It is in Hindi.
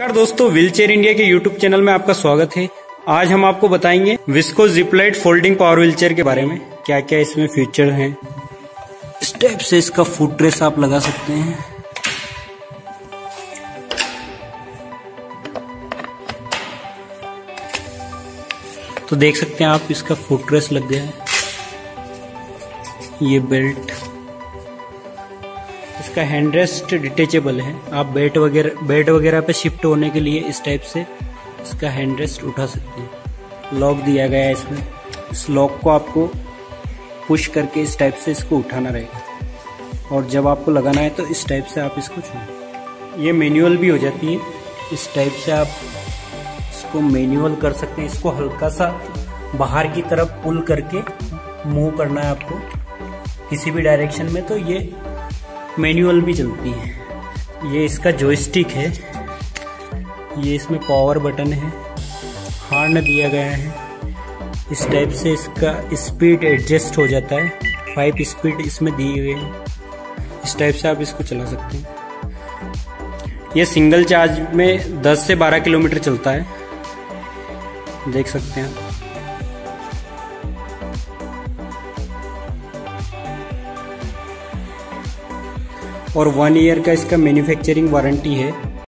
नमस्कार दोस्तों, व्हीलचेयर इंडिया के यूट्यूब चैनल में आपका स्वागत है। आज हम आपको बताएँगे Vissco Ziplite folding power wheelchair के बारे में क्या क्या इसमें फीचर हैं। स्टेप से इसका फुट आप लगा सकते हैं। तो देख सकते हैं आप, इसका फुट रेस लग गया है। ये बेल्ट। इसका हैंड रेस्ट डिटेचेबल है। आप बेड वगैरह बेड वगैरह पे शिफ्ट होने के लिए इस टाइप से इसका हैंड रेस्ट उठा सकते हैं। लॉक दिया गया है इसमें। इस लॉक को आपको पुश करके इस टाइप से इसको उठाना रहेगा। और जब आपको लगाना है तो इस टाइप से आप इसको छू ये मैनुअल भी हो जाती है। इस टाइप से आप इसको मैनुअल कर सकते हैं। इसको हल्का सा बाहर की तरफ़ पुल करके मूव करना है आपको। किसी भी डायरेक्शन में तो ये मैनुअल भी चलती है। ये इसका जॉयस्टिक है। ये इसमें पावर बटन है। हार्न दिया गया है। इस टाइप से इसका स्पीड एडजस्ट हो जाता है। फाइव स्पीड इसमें दी हुई है। इस टाइप से आप इसको चला सकते हैं। ये सिंगल चार्ज में 10 से 12 किलोमीटर चलता है। देख सकते हैं और वन ईयर का इसका मैन्युफैक्चरिंग वारंटी है।